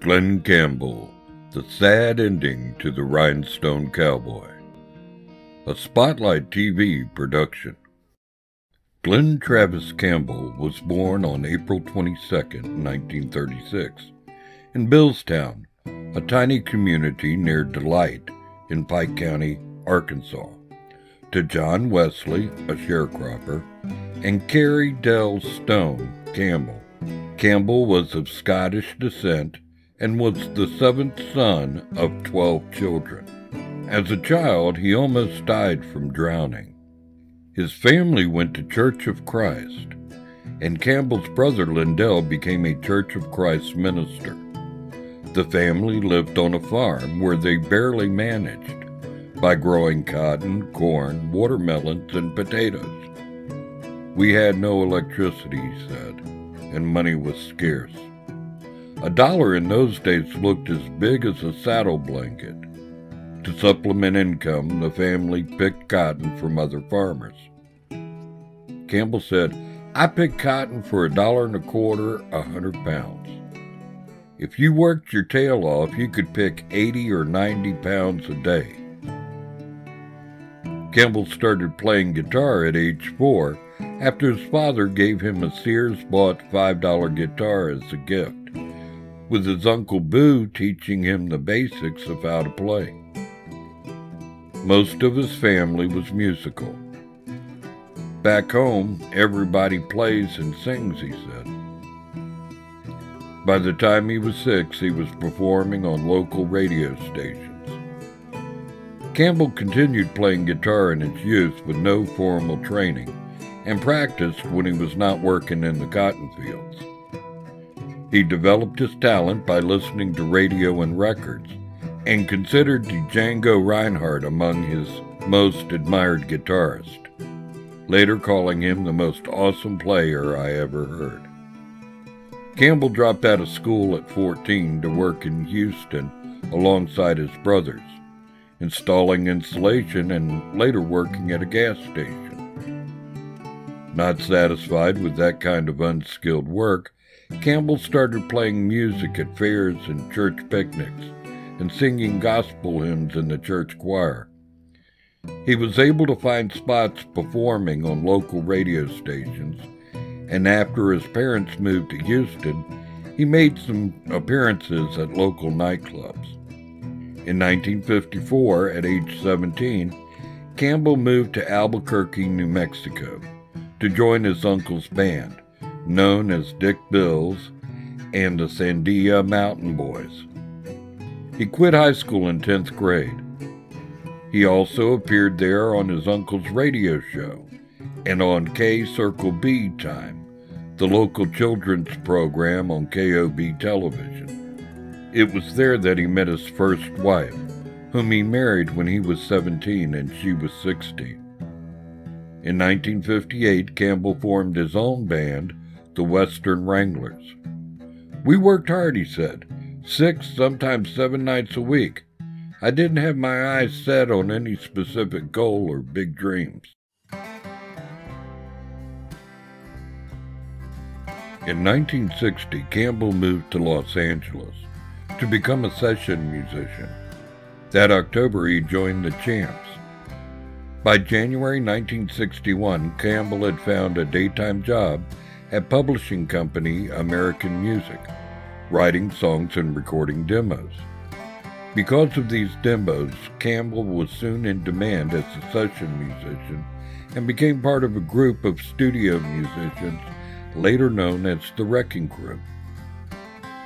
Glen Campbell, The Sad Ending to the Rhinestone Cowboy. A Spotlight TV production. Glen Travis Campbell was born on April 22, 1936, in Billstown, a tiny community near Delight in Pike County, Arkansas, to John Wesley, a sharecropper, and Carrie Dell Stone Campbell. Campbell was of Scottish descent and was the seventh son of twelve children. As a child, he almost died from drowning. His family went to Church of Christ, and Campbell's brother Lindell became a Church of Christ minister. The family lived on a farm where they barely managed by growing cotton, corn, watermelons, and potatoes. We had no electricity, he said, and money was scarce. A dollar in those days looked as big as a saddle blanket. To supplement income, the family picked cotton from other farmers. Campbell said, I picked cotton for a dollar and a quarter a hundred pounds. If you worked your tail off, you could pick 80 or 90 pounds a day. Campbell started playing guitar at age four after his father gave him a Sears bought $5 guitar as a gift with his Uncle Boo teaching him the basics of how to play. Most of his family was musical. Back home, everybody plays and sings, he said. By the time he was six, he was performing on local radio stations. Campbell continued playing guitar in his youth with no formal training and practiced when he was not working in the cotton fields. He developed his talent by listening to radio and records, and considered Django Reinhardt among his most admired guitarists, later calling him the most awesome player I ever heard. Campbell dropped out of school at 14 to work in Houston alongside his brothers, installing insulation and later working at a gas station. Not satisfied with that kind of unskilled work, Campbell started playing music at fairs and church picnics and singing gospel hymns in the church choir. He was able to find spots performing on local radio stations, and after his parents moved to Houston, he made some appearances at local nightclubs. In 1954, at age 17, Campbell moved to Albuquerque, New Mexico, to join his uncle's band known as Dick Bills and the Sandia Mountain Boys. He quit high school in 10th grade. He also appeared there on his uncle's radio show and on K Circle B Time, the local children's program on KOB television. It was there that he met his first wife, whom he married when he was 17 and she was 16. In 1958, Campbell formed his own band, the Western Wranglers. We worked hard, he said, six, sometimes seven nights a week. I didn't have my eyes set on any specific goal or big dreams. In 1960, Campbell moved to Los Angeles to become a session musician. That October, he joined the Champs. By January 1961, Campbell had found a daytime job at publishing company American Music, writing songs and recording demos. Because of these demos, Campbell was soon in demand as a session musician and became part of a group of studio musicians later known as the Wrecking Crew.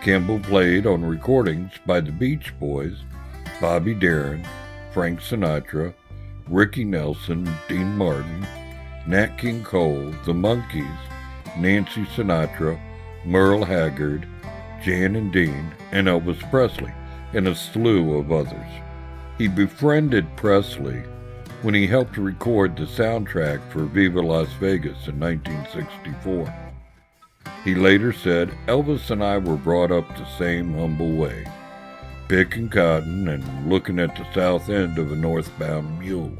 Campbell played on recordings by the Beach Boys, Bobby Darin, Frank Sinatra, Ricky Nelson, Dean Martin, Nat King Cole, the Monkees, Nancy Sinatra, Merle Haggard, Jan and Dean, and Elvis Presley, and a slew of others. He befriended Presley when he helped record the soundtrack for Viva Las Vegas in 1964. He later said, Elvis and I were brought up the same humble way, picking cotton and looking at the south end of a northbound mule.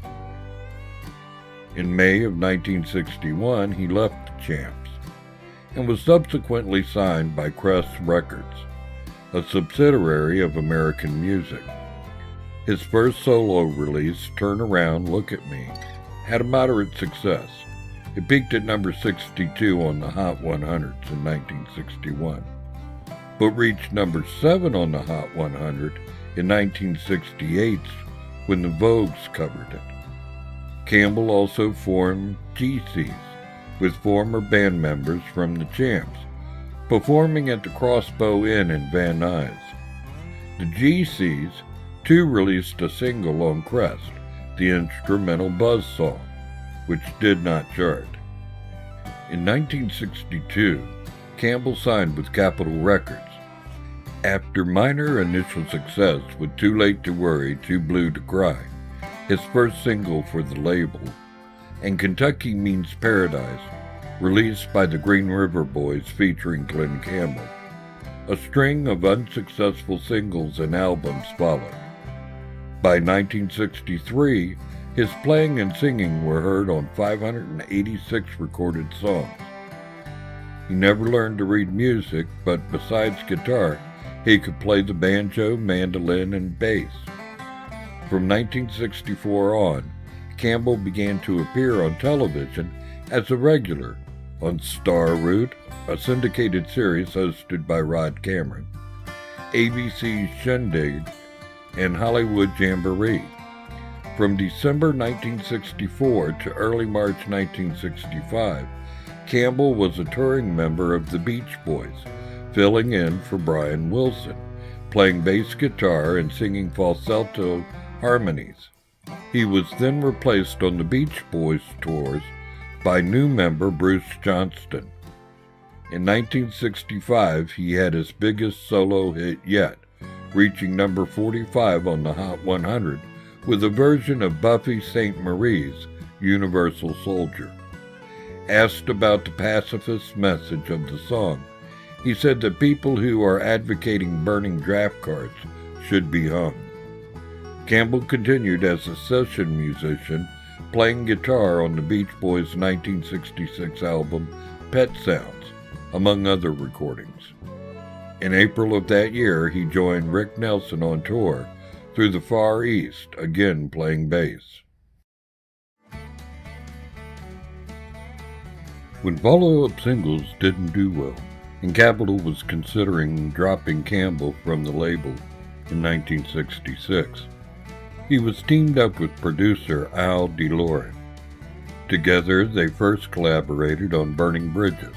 In May of 1961, he left the Champs and was subsequently signed by Crest Records. a subsidiary of American Music. His first solo release, Turn Around, Look at Me, had a moderate success. It peaked at number 62 on the Hot 100s in 1961, but reached number 7 on the Hot 100 in 1968 when the Vogues covered it. Campbell also formed GCs with former band members from the Champs, performing at the Crossbow Inn in Van Nuys. The GCs too released a single on Crest, the instrumental Buzz Saw, which did not chart. In 1962, Campbell signed with Capitol Records. After minor initial success with Too Late to Worry, Too Blue to Cry, his first single for the label, and Kentucky Means Paradise, released by the Green River Boys featuring Glen Campbell. A string of unsuccessful singles and albums followed. By 1963, his playing and singing were heard on 586 recorded songs. He never learned to read music, but besides guitar, he could play the banjo, mandolin, and bass. From 1964 on, Campbell began to appear on television as a regular on Star Route, a syndicated series hosted by Rod Cameron, ABC's Shindig, and Hollywood Jamboree. From December 1964 to early March 1965, Campbell was a touring member of the Beach Boys, filling in for Brian Wilson, playing bass guitar and singing falsetto harmonies. He was then replaced on the Beach Boys tours by new member Bruce Johnston. In 1965, he had his biggest solo hit yet, reaching number 45 on the Hot 100 with a version of Buffy Sainte-Marie's Universal Soldier. Asked about the pacifist message of the song, he said that people who are advocating burning draft cards should be hung. Campbell continued as a session musician, playing guitar on the Beach Boys' 1966 album Pet Sounds, among other recordings. In April of that year, he joined Rick Nelson on tour through the Far East, again playing bass. When follow-up singles didn't do well, and Capitol was considering dropping Campbell from the label in 1966, he was teamed up with producer Al Lauri. Together, they first collaborated on Burning Bridges,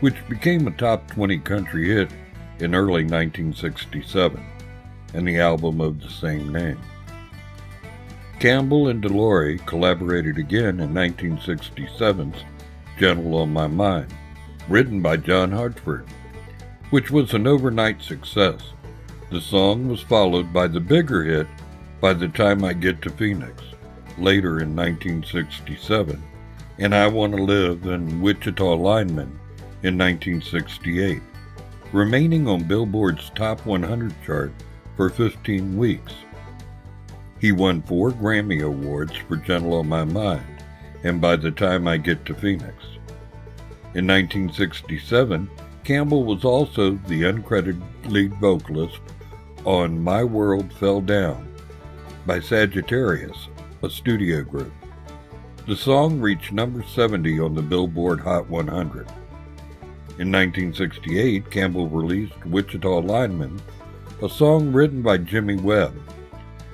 which became a top 20 country hit in early 1967 and the album of the same name. Campbell and Lauri collaborated again in 1967's Gentle on My Mind, written by John Hartford, which was an overnight success. The song was followed by the bigger hit By the Time I Get to Phoenix, later in 1967, and I Want to Live in Wichita Lineman in 1968, remaining on Billboard's Top 100 chart for 15 weeks. He won four Grammy Awards for Gentle on My Mind and By the Time I Get to Phoenix. In 1967, Campbell was also the uncredited lead vocalist on My World Fell Down by Sagittarius, a studio group. The song reached number 70 on the Billboard Hot 100. In 1968, Campbell released Wichita Lineman a song written by Jimmy Webb.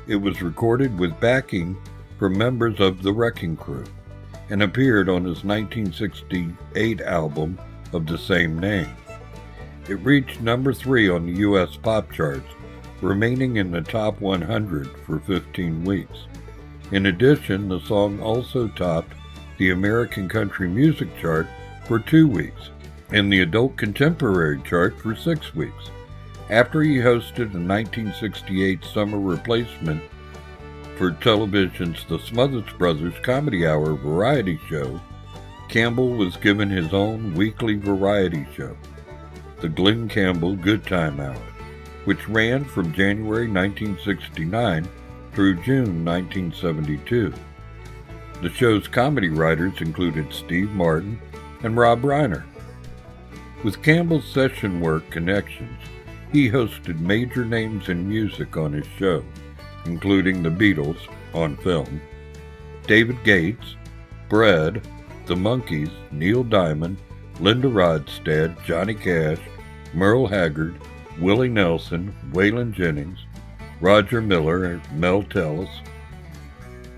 It was recorded with backing from members of the Wrecking Crew and appeared on his 1968 album of the same name. It reached number three on the U.S. pop charts, remaining in the top 100 for 15 weeks. In addition, the song also topped the American Country Music Chart for two weeks and the Adult Contemporary Chart for six weeks. After he hosted a 1968 summer replacement for television's The Smothers Brothers Comedy Hour variety show, Campbell was given his own weekly variety show, The Glen Campbell Good Time Hour, which ran from January 1969 through June 1972. The show's comedy writers included Steve Martin and Rob Reiner. With Campbell's session work connections, he hosted major names in music on his show, including the Beatles on film, David Gates, Bread, The Monkees, Neil Diamond, Linda Ronstadt, Johnny Cash, Merle Haggard, Willie Nelson, Waylon Jennings, Roger Miller, and Mel Tillis.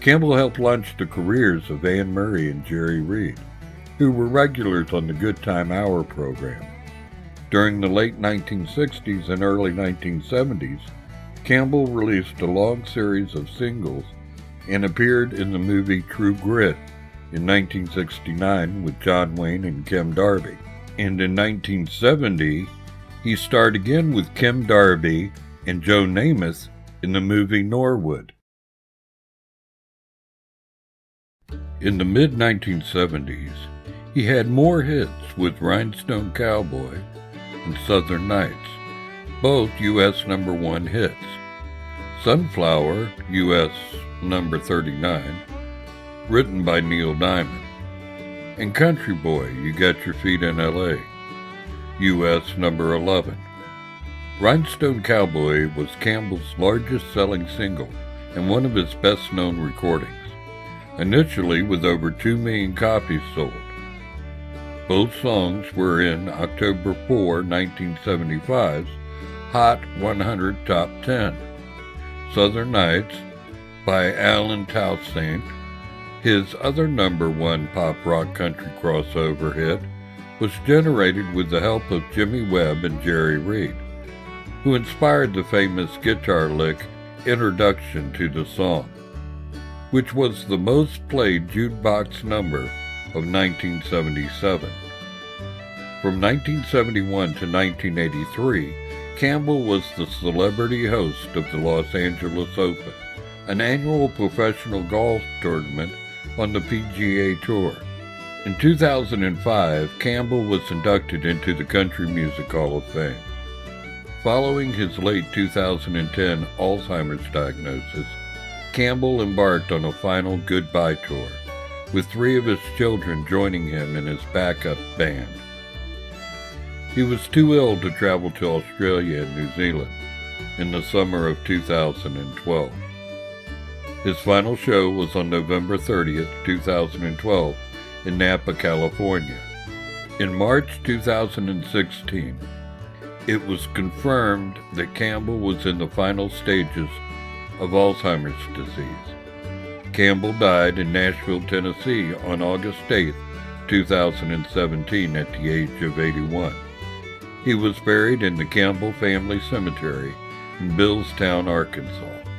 Campbell helped launch the careers of Anne Murray and Jerry Reed, who were regulars on the Good Time Hour program. During the late 1960s and early 1970s, Campbell released a long series of singles and appeared in the movie True Grit in 1969 with John Wayne and Kim Darby. And in 1970, he starred again with Kim Darby and Joe Namath in the movie Norwood. In the mid 1970s, he had more hits with Rhinestone Cowboy and Southern Nights, both U.S. number one hits. Sunflower, U.S. number 39, written by Neil Diamond. And Country Boy, You Got Your Feet in L.A., U.S. number 11. Rhinestone Cowboy was Campbell's largest selling single and one of his best known recordings, initially with over 2 million copies sold. Both songs were in October 4, 1975's Hot 100 Top 10. Southern Nights by Allen Toussaint, his other number one pop rock country crossover hit, was generated with the help of Jimmy Webb and Jerry Reed, who inspired the famous guitar lick Introduction to the Song, which was the most played jukebox number of 1977. From 1971 to 1983, Campbell was the celebrity host of the Los Angeles Open, an annual professional golf tournament on the PGA Tour. In 2005, Campbell was inducted into the Country Music Hall of Fame. Following his late 2010 Alzheimer's diagnosis, Campbell embarked on a final goodbye tour with three of his children joining him in his backup band. He was too ill to travel to Australia and New Zealand in the summer of 2012. His final show was on November 30th, 2012, in Napa, California. In March 2016, it was confirmed that Campbell was in the final stages of Alzheimer's disease. Campbell died in Nashville, Tennessee on August 8, 2017 at the age of 81. He was buried in the Campbell Family Cemetery in Billstown, Arkansas.